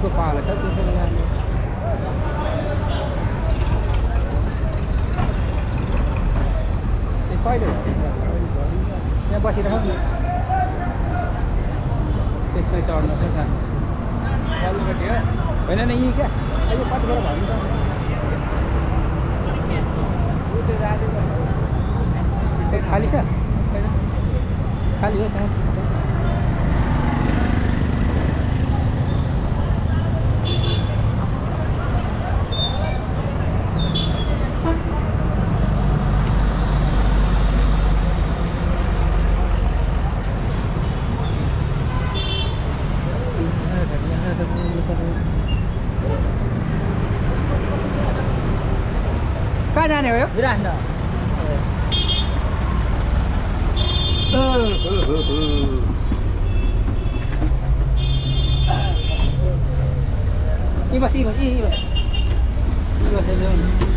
किसिमको पालो छ त्यसले गर्दा ए, कहिले भयो? यहाँ बसिरह न त्यसमै चढ्नु छ जानु पल्लोपट्टि हो होइन नि यहीँ क्या अहिले कतिखेर भयो नि त ए, खाली छ खाली हो त्यहाँ कहाँ जाने हो यो विराट यी बस यी बस यी यी बस यी बस ल्याउ न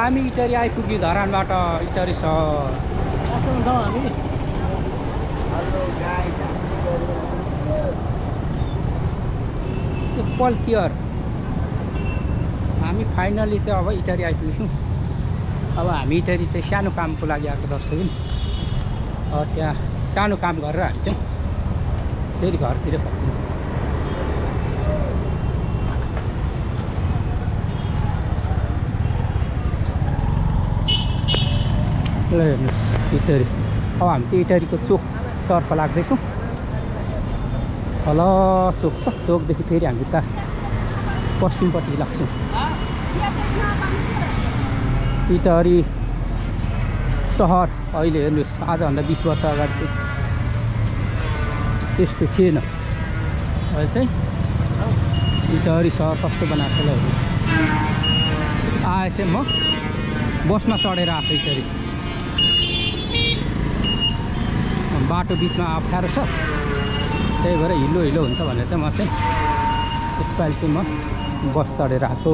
हामी इटरी आइपुग्यौँ धरानबाट। इटरी सहर हामी फाइनली चाहिँ अब इटरी आइपुग्यौँ। अब हामी इटरी चाहिँ सानो कामको लागि आएको दर्शक त्यहाँ सानो काम गरेर हामी चाहिँ फेरि घरतिर फर्किन्छौँ। ल हेर्नुहोस् इटरी अब हामी चाहिँ इटरीको चोकतर्फ लाग्दैछौँ। तल चोक छ। चोकदेखि फेरि हामी त पश्चिमपट्टि लाग्छौँ। इटहरी सहर अहिले हेर्नुहोस् आजभन्दा बिस वर्ष अगाडि चाहिँ त्यस्तो थिएन। अहिले चाहिँ इटहरी सहर कस्तो बनाएको छ ल आए चाहिँ म बसमा चढेर आएको इटहरी बाटो बिचमा अप्ठ्यारो छ। त्यही भएर हिलो हिलो हुन्छ भनेर चाहिँ म चाहिँ यसपालि चाहिँ म बस चढेर आएको।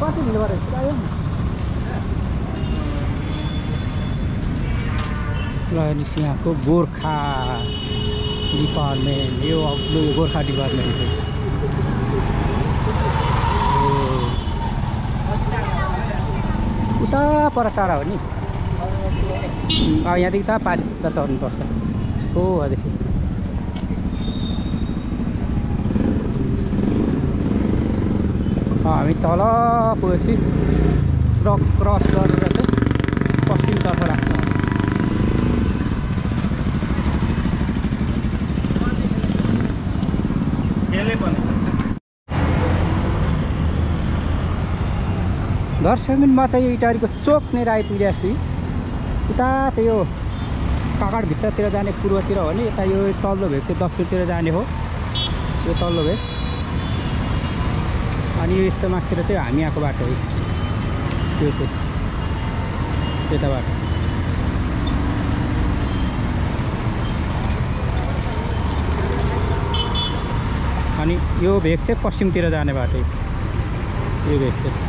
कति ल यहाँको गोर्खा डिपार्टमेन्ट। यो अग्लो यो गोर्खा डिपार्टमेन्ट। उता पर टाढा हो नि? यहाँदेखि त पारि उता चढ्नुपर्छ हो अदेखि हामी तल पुगेपछि सडक क्रस गरेर चाहिँ पश्चिमतर्फ लाग्छ दर्शकबिनमा चाहिँ इटारीको चोकनिर आइपुगेको छु उता चाहिँ यो काकाडभित्रतिर जाने पूर्वतिर हो भने यता यो तल्लो भेग चाहिँ दक्षिणतिर जाने हो। यो तल्लो भेग अनि यो यस्तो माथितिर चाहिँ हामी आएको बाटो हो। त्यो चाहिँ यता बाटो अनि यो भेग चाहिँ पश्चिमतिर जाने बाटो। यो भेग चाहिँ।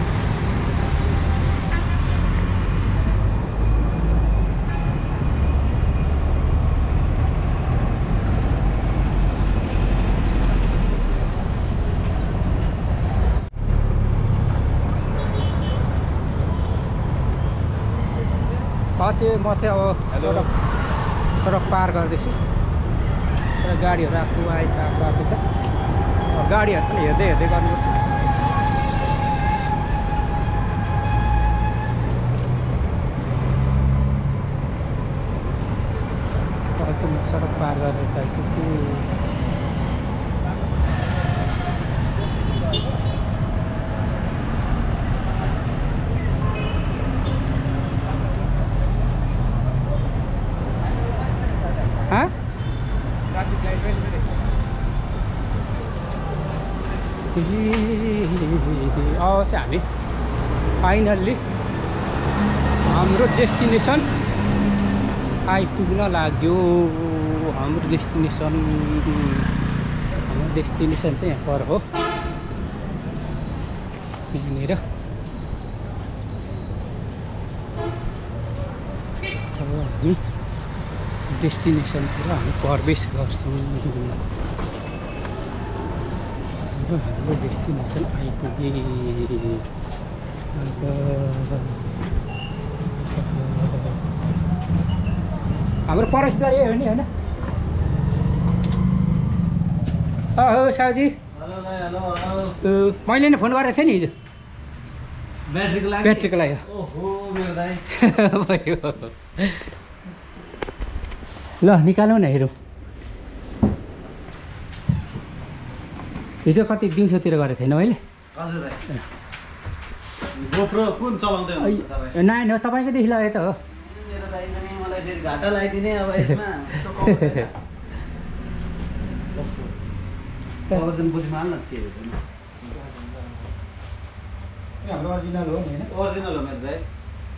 चाहिँ म चाहिँ अब सडक सडक पार गर्दैछु। र गाडीहरू आएको आएछ आएको आएको छ। गाडीहरू पनि हेर्दै हेर्दै गर्नुपर्छ अब चाहिँ म सडक पार गरेर गइसक्छु हाँ अब चाहिँ हामी फाइनल्ली हाम्रो डेस्टिनेसन आइपुग्न लाग्यो। हाम्रो डेस्टिनेसन हाम्रो डेस्टिनेसन चाहिँ यहाँ पर हो। यहाँनिर। अब हामी डेस्टिनेसनतिर हामी प्रवेश गर्छौँ। हाम्रो डेस्टिनेसन आइपुगे हाम्रो परसदार यही हो नि? होइन हो अ, मैले नै फोन गरेको थिएँ नि हिजो। ब्याट्रीको लागि ब्याट्रीको लागि भयो। ल निकालौँ न हेरौँ। हिजो कति दिउँसोतिर गरेको थिएन मैले? हजुर दाइ गोप्रो कुन चलाउँदै हुनुहुन्छ तपाईँ? नाइन हो तपाईँकोदेखि लगायो त हो। हाम्रो अरिजिनल नि होइन? ओरिजिनल हो मेरो दाइ।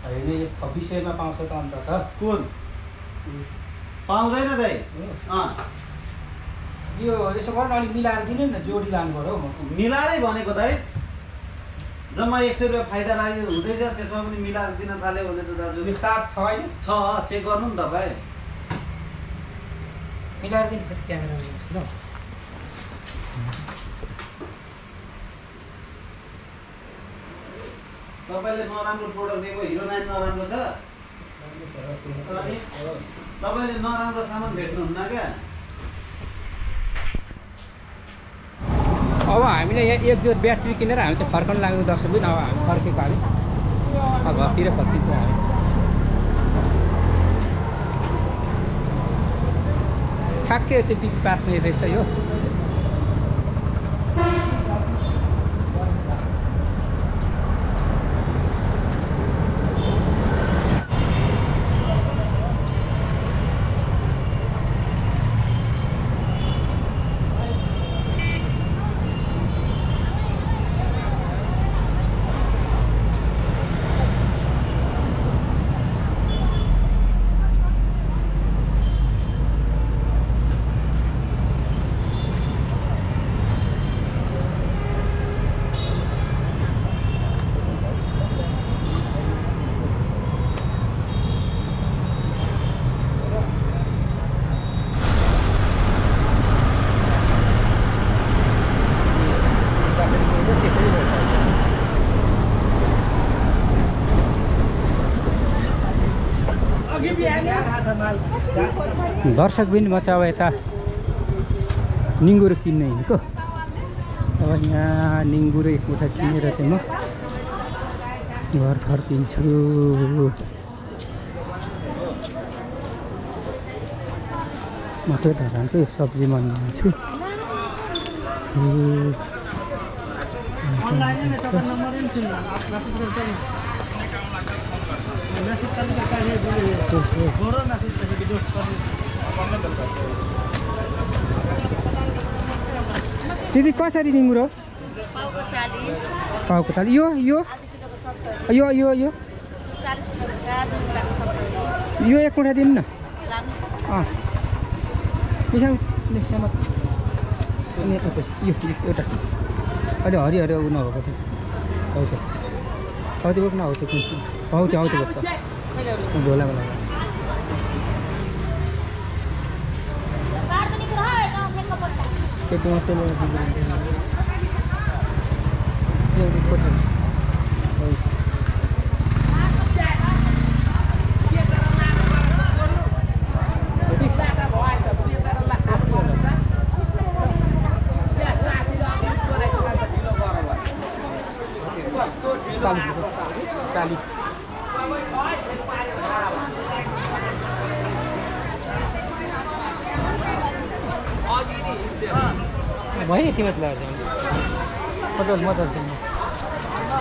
होइन यो छब्बिस सयमा पाउँछ त अन्त त। कुन? पाउँदैन दाइ। अँ। यो यसो गर्नु अलिक मिलाएर दिनु न जोडी लानु पऱ्यो मिलाएरै भनेको दाइ जम्मा एक सय रुपियाँ फाइदा लाग्यो हुँदैछ त्यसमा पनि मिलाएर दिन थाल्यो भने त दाजु। चार्ज छ होइन? छ चेक गर्नु नि त भाइ। मिलाएर दिनु फेरि क्यामेरा ल। तपाईँले नराम्रो प्रोडक्ट दिएको हिरो नाइन नराम्रो छ। अनि तपाईँले नराम्रो सामान भेट्नुहुन्न क्या। अब हामीले यहाँ एक जोर ब्याट्री किनेर हामी त फर्काउनु लाग्यो दस रुपियाँ अब हामी फर्केको हामी। अब घरतिर फर्किन्छौँ हामी। ठ्याक्कै त्यो पार्ने रहेछ यो। दर्शक पनि म चाहिँ अब यता निङ्गुरो किन्न हिँडेको अब यहाँ निङ्गुरो एक मुठा किनेर चाहिँ म घर फर्किन्छु। म चाहिँ धरानकै सब्जी मन्दिरमा छु ए, दिदी कसरी निङ्गुरो पाउको चालिस। यो यो? यो यो यो? यो एक मुठा दिनु न? अँ। पिछाडि यो एउटा। अहिले हरि हरि उ नभएको थियो। हौ त्यो। हौ त्यो बोक्न हौ त्यो हौ त्यो हौ त्यो। बोक्छ झोलामा लगाएर त्यो मात्रै चालिस चालिस भयो तिमीले लगाएर मजाले मजाले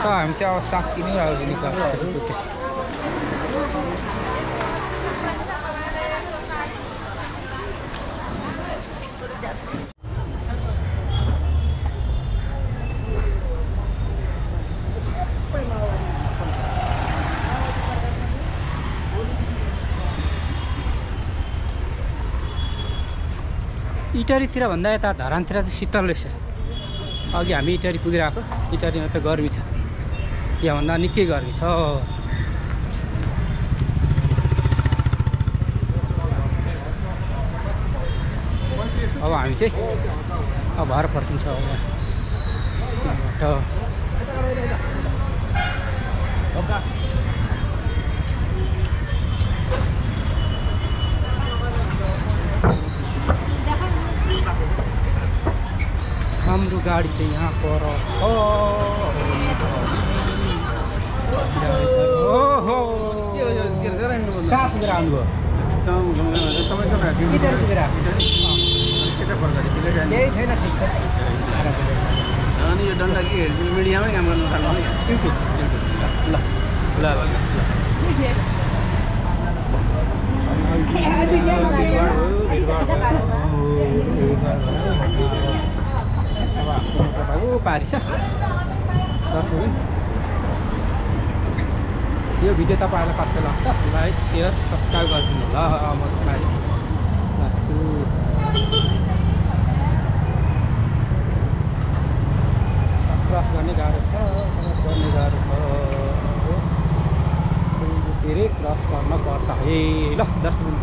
त हामी चाहिँ अब साग किनै अब निकाल्छ इटरीतिर भन्दा यता धरानतिर चाहिँ शीतल रहेछ अघि हामी इटरी पुगेर आएको इटरीमा त गर्मी छ। यहाँभन्दा निकै गर्मी छ। अब हामी चाहिँ अब घर फर्किन्छ अब हाम्रो गाडी चाहिँ यहाँ पर ओहो। कहाँ पुगेर आउनुभयो इटरी पुगेर आएको केही छैन ठिक छ अनि यो डन्डा के मिडियामै काम गर्नु थाल्नु ल। ल पारिस। दर्शक यो भिडियो तपाईँहरूलाई कस्तो लाग्छ? लाइक सेयर सब्सक्राइब गरिदिनु होला। म तपाईँ लाग्छु क्रस गर्ने गाह्रो छ क्रस गर्ने गाह्रो छ। धेरै क्रस गर्न पर्छ। है ल दस मिनट